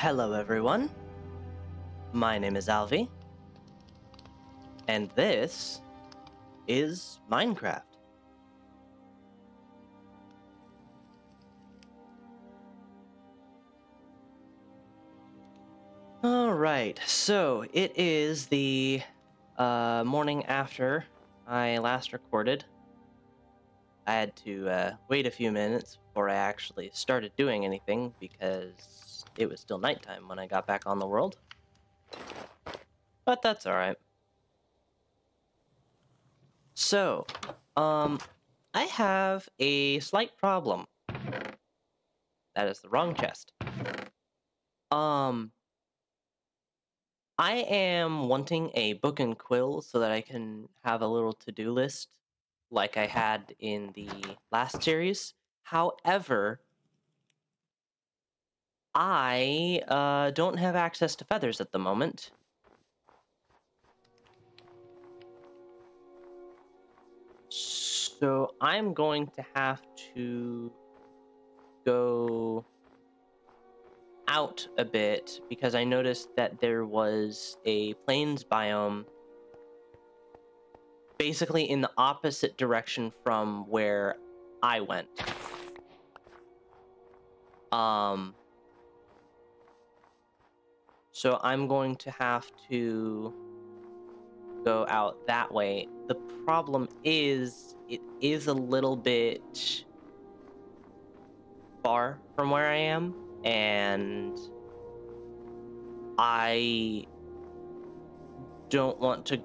Hello, everyone. My name is Alvi, and this is Minecraft. All right, so it is the uh, morning after I last recorded. I had to uh, wait a few minutes before I actually started doing anything because it was still nighttime when I got back on the world. But that's alright. So, um, I have a slight problem. That is the wrong chest. Um, I am wanting a book and quill so that I can have a little to-do list like I had in the last series. However, I uh, don't have access to feathers at the moment. So I'm going to have to go out a bit because I noticed that there was a plains biome basically in the opposite direction from where I went. Um so I'm going to have to go out that way. The problem is it is a little bit far from where I am and I don't want to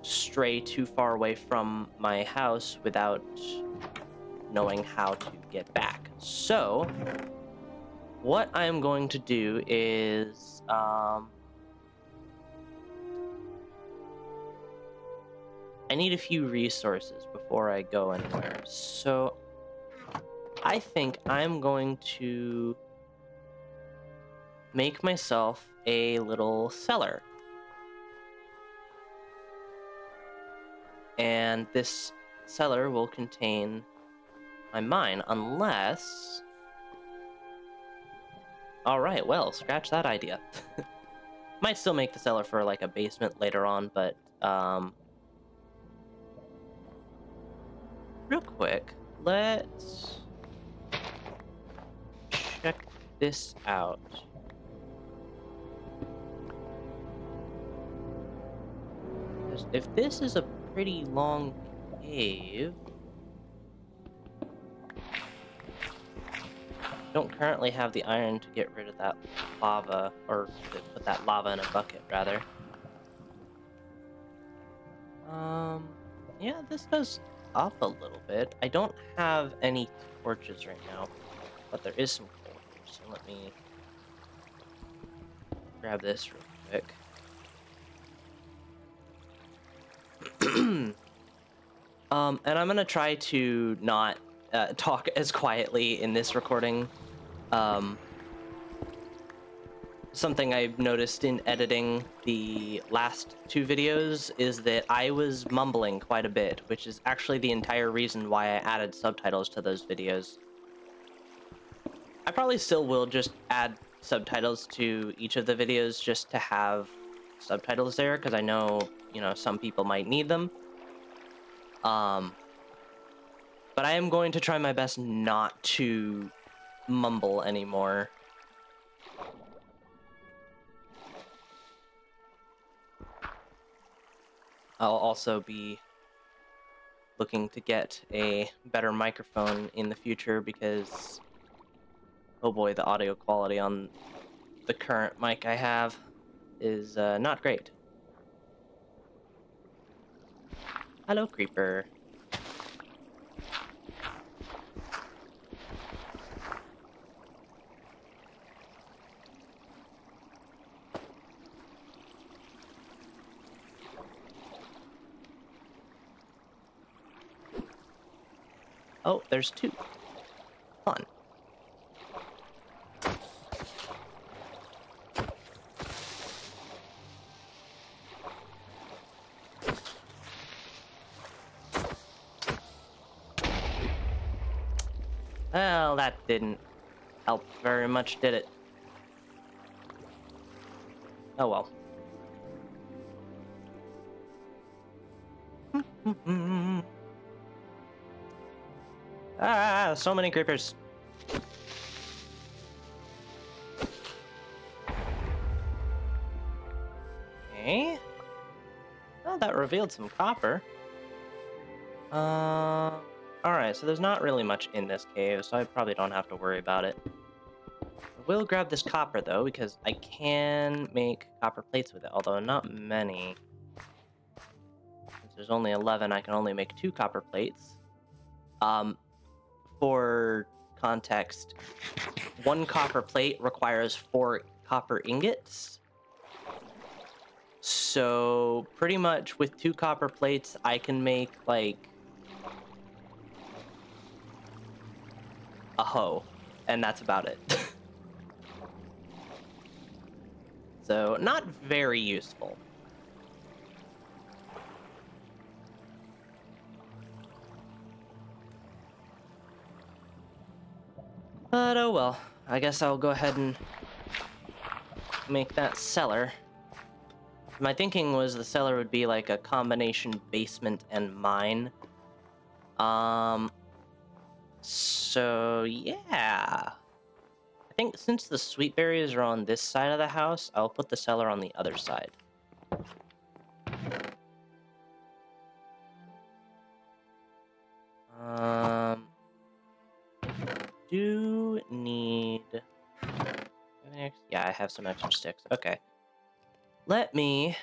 stray too far away from my house without knowing how to get back. So, what I'm going to do is, um, I need a few resources before I go anywhere. So, I think I'm going to make myself a little cellar. And this cellar will contain my mine, unless... Alright, well, scratch that idea. Might still make the cellar for, like, a basement later on, but, um... Real quick, let's... check this out. If this is a pretty long cave. Don't currently have the iron to get rid of that lava, or to put that lava in a bucket, rather. Um, yeah, this goes up a little bit. I don't have any torches right now, but there is some coal here, so let me grab this real quick. um, and I'm gonna try to not uh, talk as quietly in this recording. Um, something I've noticed in editing the last two videos is that I was mumbling quite a bit, which is actually the entire reason why I added subtitles to those videos. I probably still will just add subtitles to each of the videos just to have subtitles there, because I know you know, some people might need them. Um, but I am going to try my best not to mumble anymore. I'll also be looking to get a better microphone in the future because, oh boy, the audio quality on the current mic I have is uh, not great. Hello, creeper. Oh, there's two. One. Well, that didn't help very much, did it? Oh well. ah, so many creepers. Okay. Oh, that revealed some copper. Uh, alright, so there's not really much in this cave, so I probably don't have to worry about it. I will grab this copper, though, because I can make copper plates with it, although not many. Since there's only 11, I can only make two copper plates. Um, for context, one copper plate requires four copper ingots. So pretty much with two copper plates, I can make like a hoe, and that's about it. so not very useful. But oh well, I guess I'll go ahead and make that cellar. My thinking was the cellar would be like a combination basement and mine. Um, so yeah. I think since the sweet berries are on this side of the house, I'll put the cellar on the other side. Um, do have some extra sticks. Okay. Let me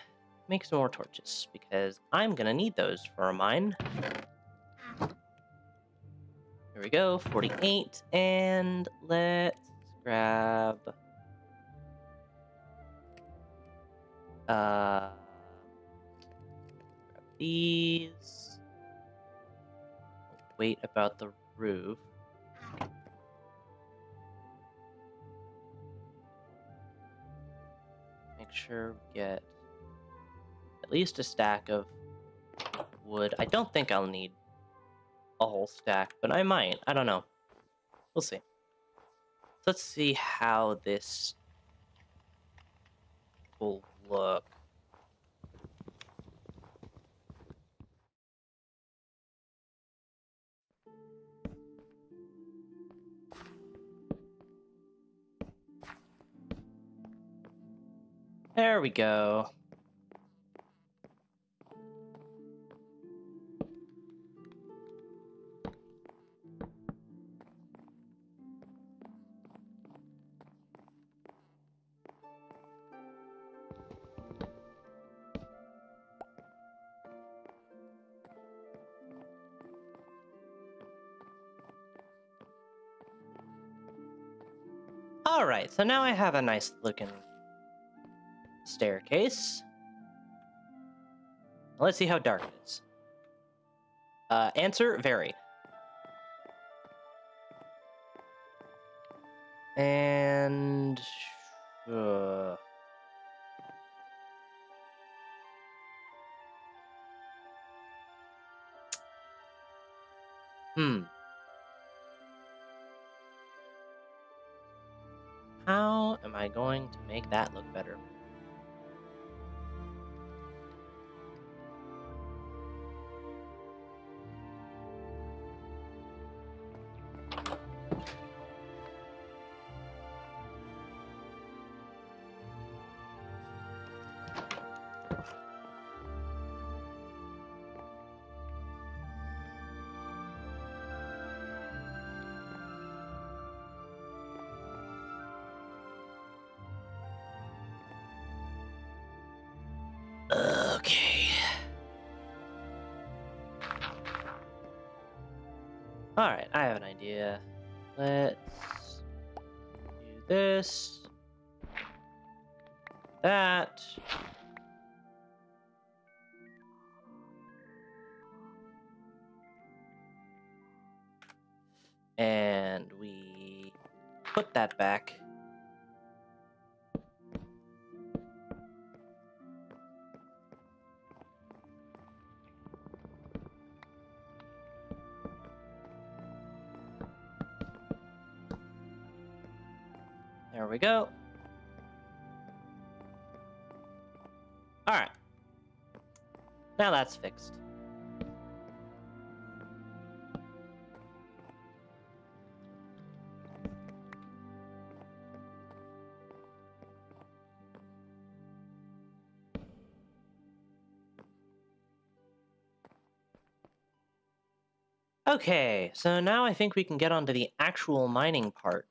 make some more torches, because I'm gonna need those for a mine. Here we go, 48, and let's grab... Uh, grab these. Wait about the roof. Sure we get at least a stack of wood. I don't think I'll need a whole stack, but I might. I don't know. We'll see. Let's see how this will look. There we go. All right, so now I have a nice looking staircase. Let's see how dark it is. Uh, answer, very. And... Uh, hmm. How am I going to make that look better? And we put that back. There we go. Alright. Now that's fixed. Okay, so now I think we can get onto the actual mining part.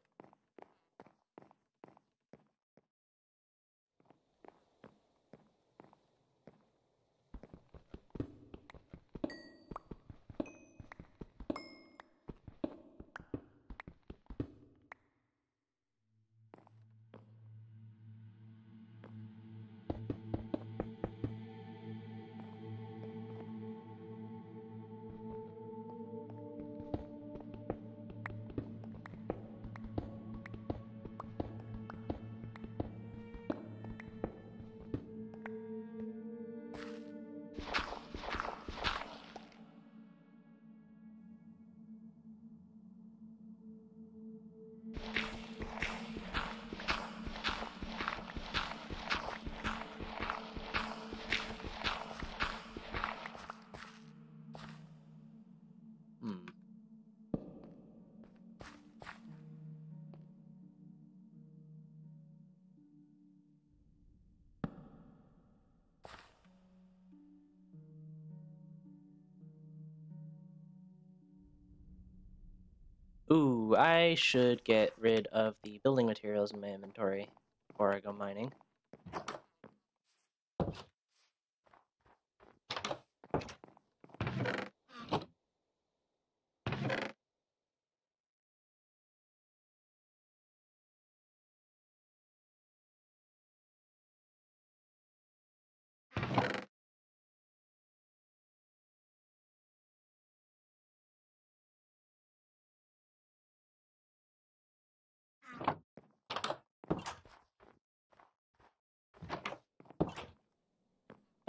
Ooh, I should get rid of the building materials in my inventory before I go mining.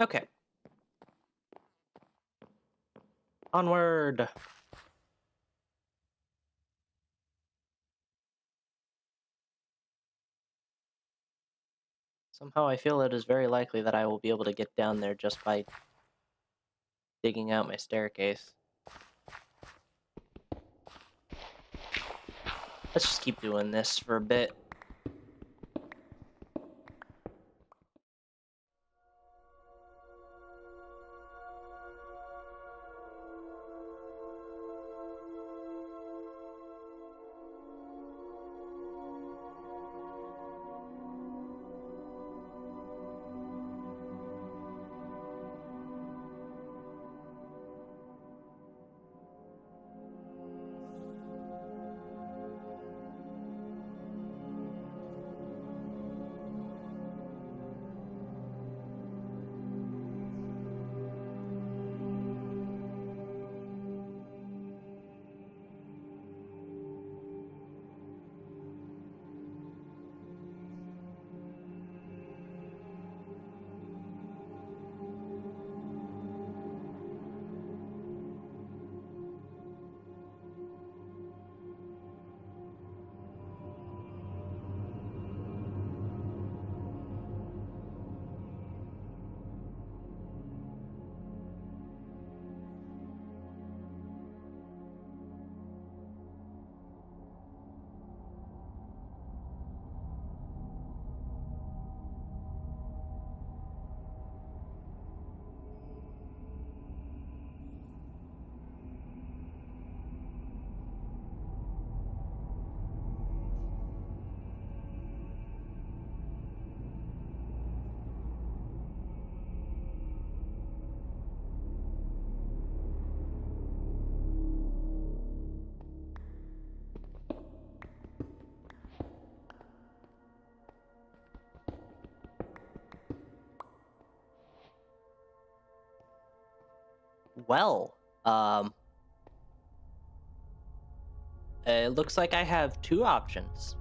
Okay. Onward. Somehow I feel it is very likely that I will be able to get down there just by digging out my staircase. Let's just keep doing this for a bit. Well, um, it looks like I have two options.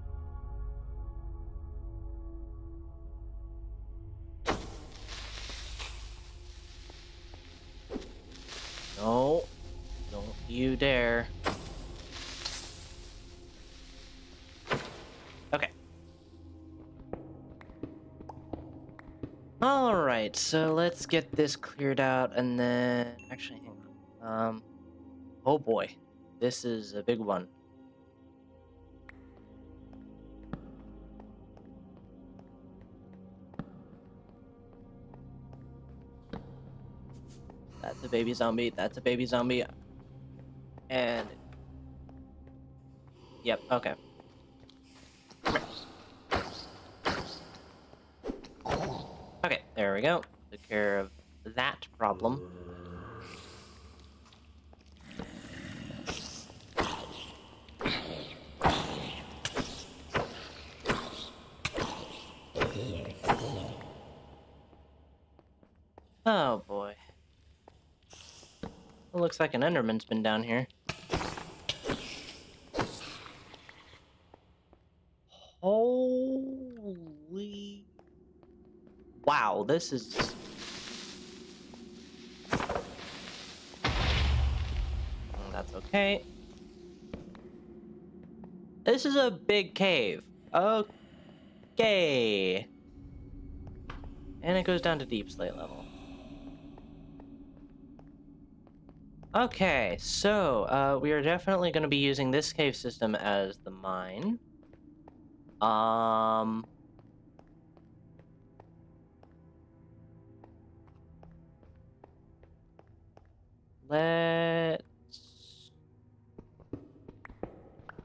Get this cleared out and then actually. Um oh boy. This is a big one. That's a baby zombie. That's a baby zombie. And Yep, okay. Okay, there we go. Took care of that problem. Oh boy. It looks like an Enderman's been down here. Holy. Wow, this is. Okay. This is a big cave. Okay. And it goes down to deepslate level. Okay, so uh, we are definitely going to be using this cave system as the mine. Um. Let's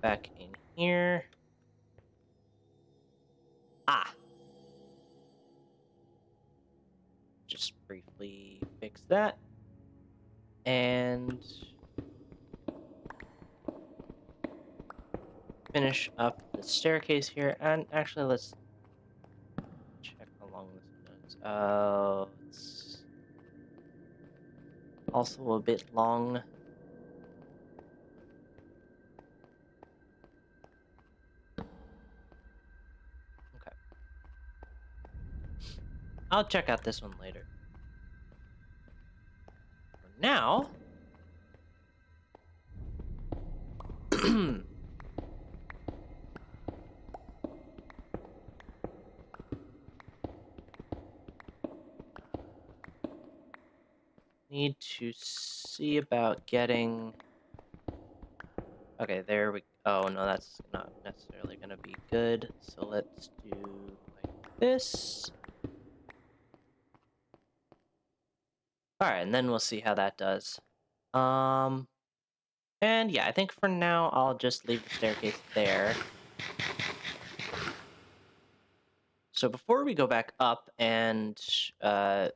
back in here. Ah. Just briefly fix that. And finish up the staircase here. And actually, let's check along this notes. Uh, it's also a bit long. I'll check out this one later. For now. Need to see about getting. Okay, there we. Oh no, that's not necessarily gonna be good. So let's do like this. All right, and then we'll see how that does. Um, and yeah, I think for now I'll just leave the staircase there. So before we go back up and uh,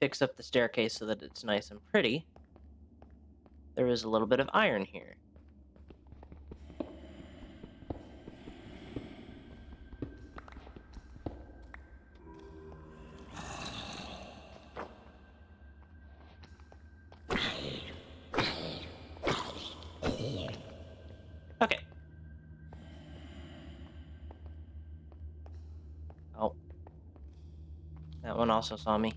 fix up the staircase so that it's nice and pretty, there is a little bit of iron here. Also saw me.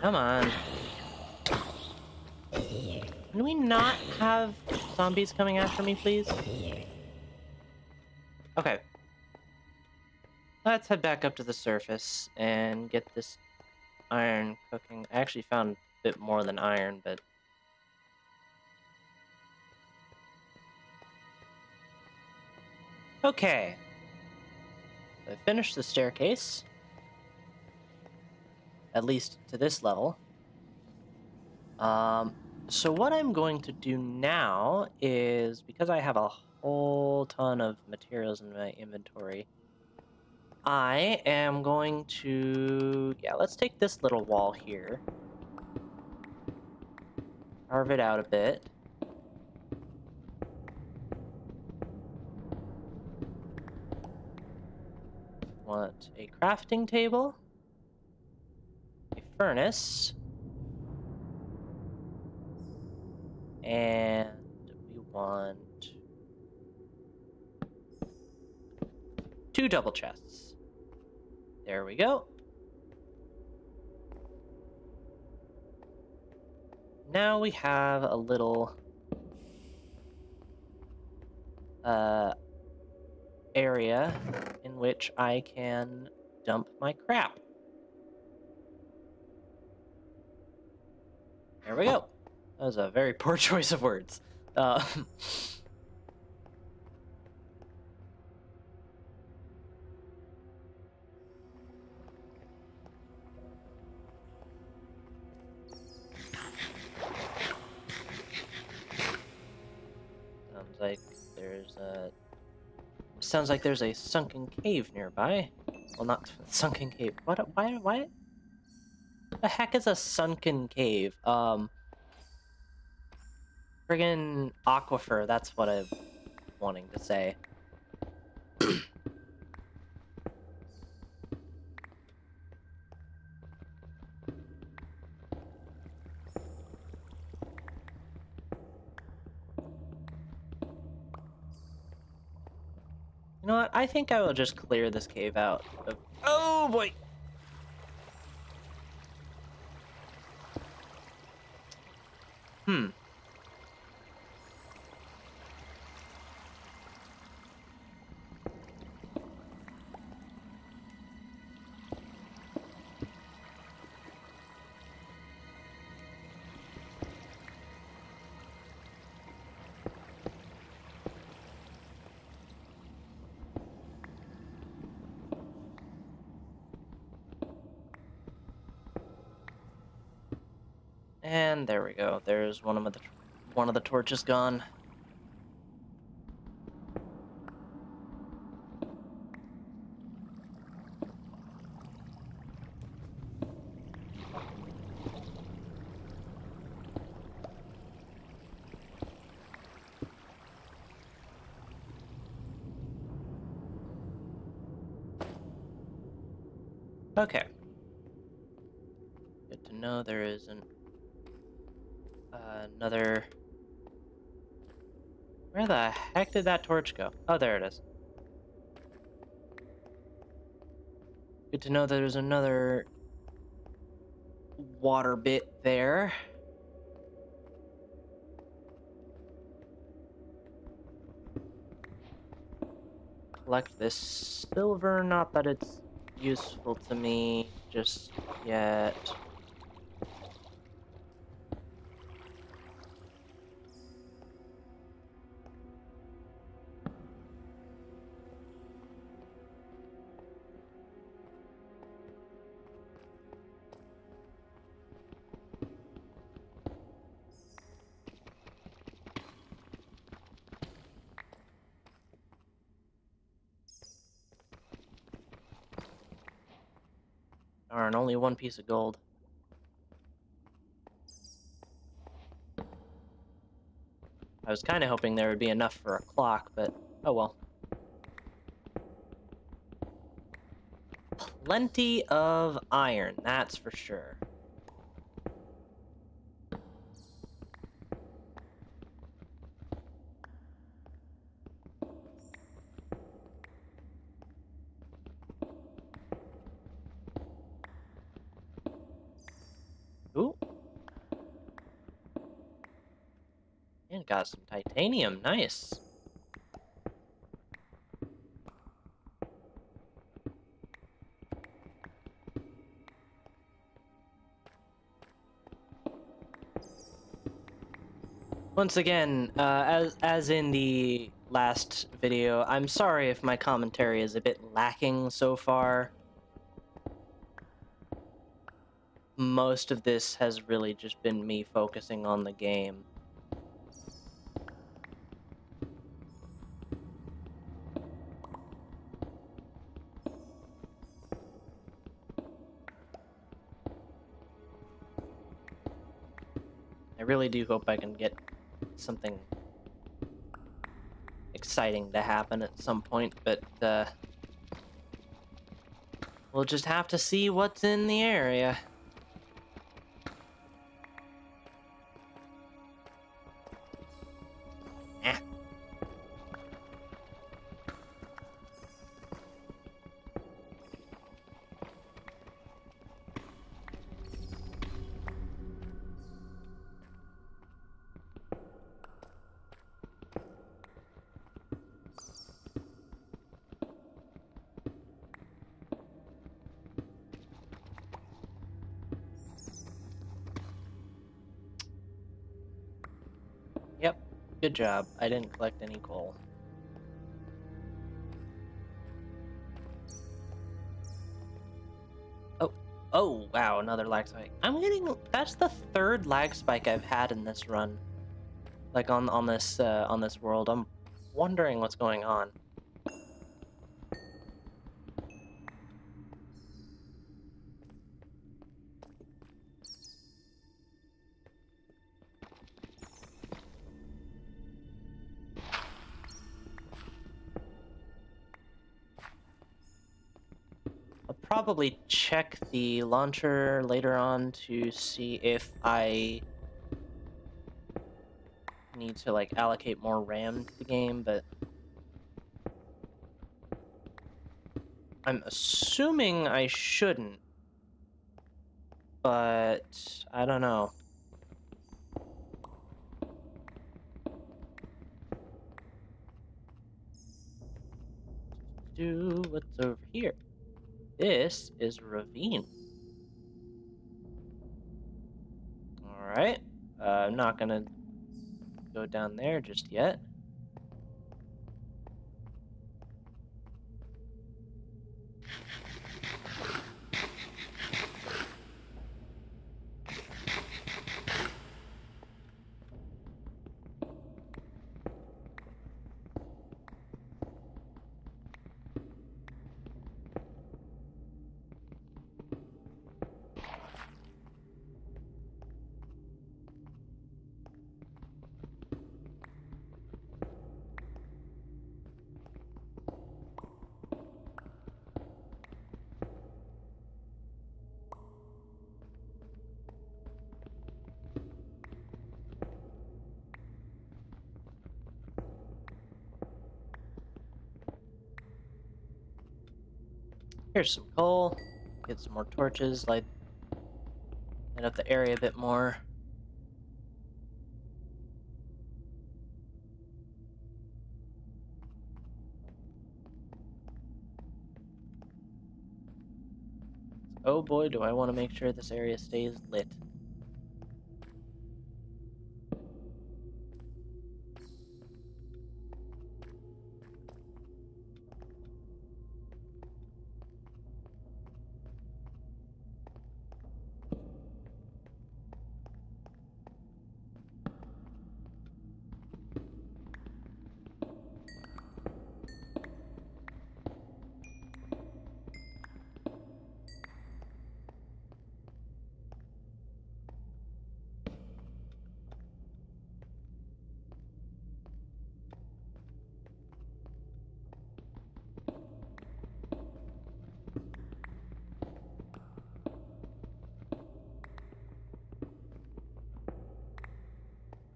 Come on. Can we not have zombies coming after me, please? Okay. Let's head back up to the surface and get this iron cooking. I actually found a bit more than iron, but... Okay. I finished the staircase at least to this level. Um, so what I'm going to do now is, because I have a whole ton of materials in my inventory, I am going to, yeah, let's take this little wall here, carve it out a bit. Want a crafting table furnace. And we want two double chests. There we go. Now we have a little uh, area in which I can dump my crap. There we go. That was a very poor choice of words. Uh, sounds like there's a sounds like there's a sunken cave nearby. Well, not sunken cave. What? Why? Why? The heck is a sunken cave? Um, friggin' aquifer. That's what I'm wanting to say. You know what? I think I will just clear this cave out. Oh boy! Hmm. And there we go. There's one of the one of the torches gone. Okay. Good to know there isn't uh, another... Where the heck did that torch go? Oh, there it is. Good to know that there's another water bit there. Collect this silver, not that it's useful to me just yet. Only one piece of gold. I was kind of hoping there would be enough for a clock, but oh well. Plenty of iron, that's for sure. Ooh. And got some titanium, nice. Once again, uh, as as in the last video, I'm sorry if my commentary is a bit lacking so far. Most of this has really just been me focusing on the game. Really do hope I can get something exciting to happen at some point, but uh, we'll just have to see what's in the area. Good job. I didn't collect any coal. Oh, oh, wow, another lag spike. I'm getting, that's the third lag spike I've had in this run. Like on, on this, uh, on this world. I'm wondering what's going on. Probably check the launcher later on to see if I need to like allocate more RAM to the game, but I'm assuming I shouldn't. But I don't know. Do what's over here. This is ravine. Alright. Uh, I'm not gonna go down there just yet. Here's some coal. Get some more torches, light, light up the area a bit more. Oh boy, do I want to make sure this area stays lit.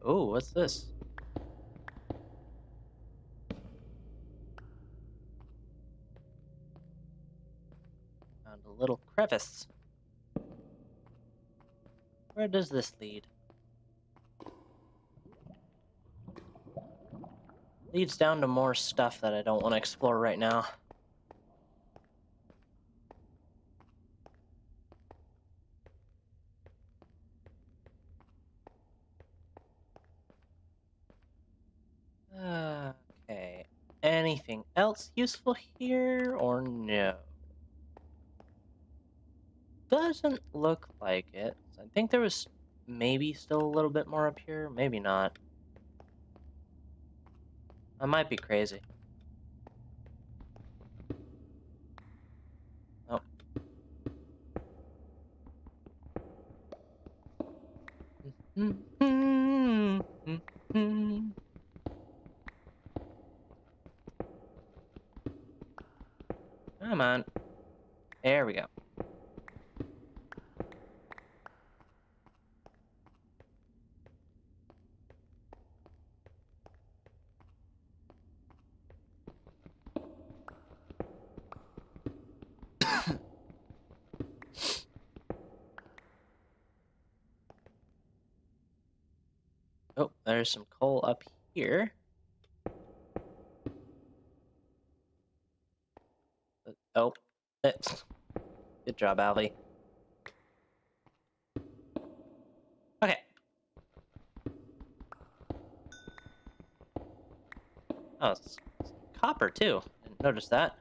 Oh, what's this? Found a little crevice. Where does this lead? Leads down to more stuff that I don't want to explore right now. anything else useful here or no? Doesn't look like it. I think there was maybe still a little bit more up here. Maybe not. I might be crazy. Come on. There we go. oh, there's some coal up here. Good job, Allie. Okay. Oh, copper too. Didn't notice that.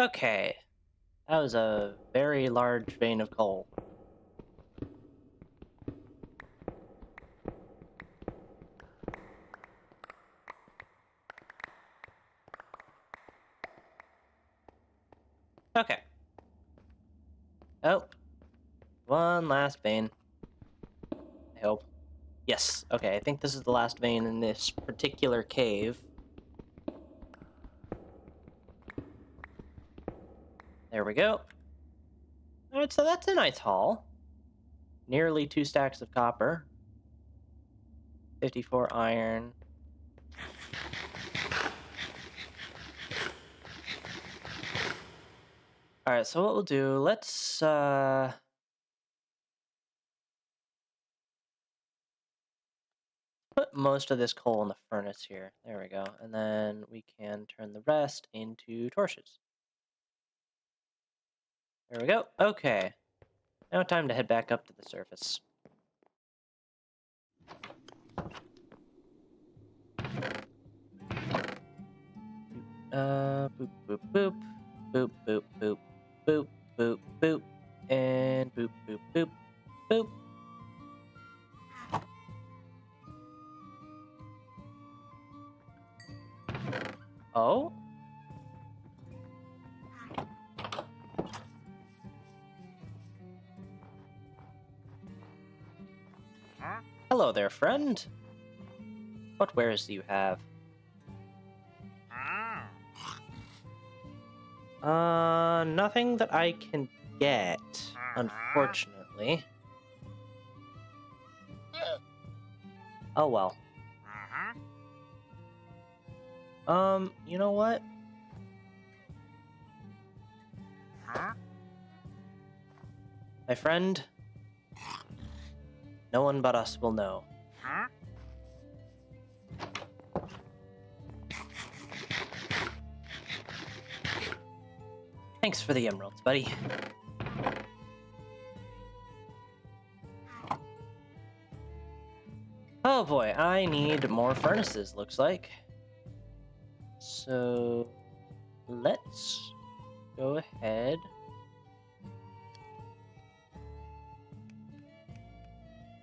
Okay. That was a very large vein of coal. Okay. Oh. One last vein. I hope. Yes. Okay, I think this is the last vein in this particular cave. We go. Alright, so that's a nice haul. Nearly two stacks of copper. 54 iron. Alright, so what we'll do, let's, uh... Put most of this coal in the furnace here. There we go. And then we can turn the rest into torches. There we go. Okay. Now time to head back up to the surface. Uh, boop, boop, boop. Boop, boop, boop. Boop, boop, boop. And boop, boop, boop. Boop. Oh? Hello there, friend. What wares do you have? Uh, nothing that I can get, unfortunately. Oh well. Um, you know what? My friend, no one but us will know. Thanks for the emeralds, buddy. Oh boy, I need more furnaces, looks like. So, let's go ahead.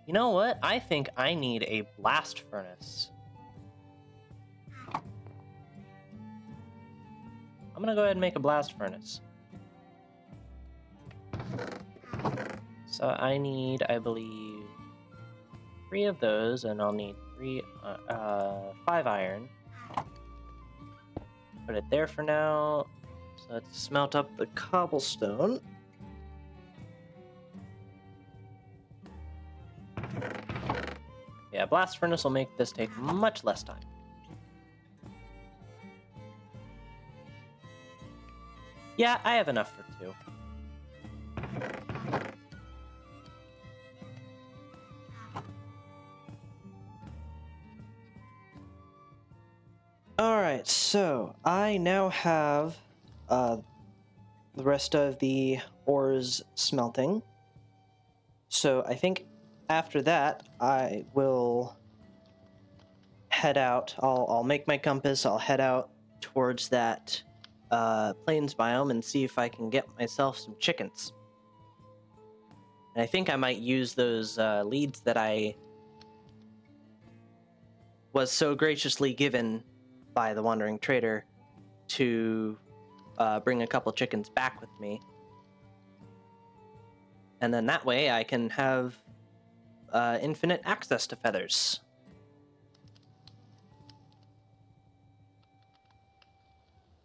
You know what? I think I need a blast furnace. I'm gonna go ahead and make a blast furnace. So I need, I believe, three of those, and I'll need three, uh, uh, five iron. Put it there for now. So let's smelt up the cobblestone. Yeah, blast furnace will make this take much less time. Yeah, I have enough for two. Alright, so I now have uh, the rest of the ores smelting. So I think after that, I will head out. I'll, I'll make my compass, I'll head out towards that uh, plains biome and see if I can get myself some chickens. And I think I might use those uh, leads that I was so graciously given by the Wandering Trader to uh, bring a couple chickens back with me. And then that way I can have uh, infinite access to feathers.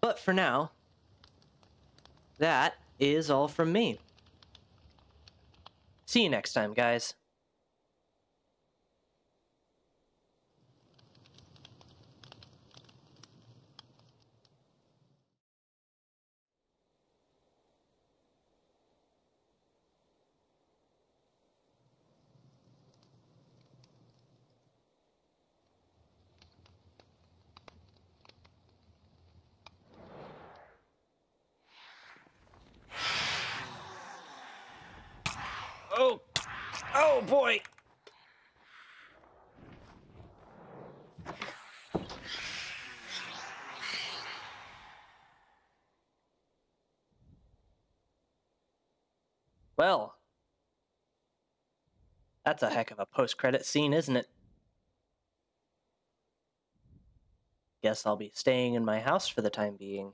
But for now, that is all from me. See you next time, guys. Oh oh boy! Well, that's a heck of a post-credit scene, isn't it? Guess I'll be staying in my house for the time being.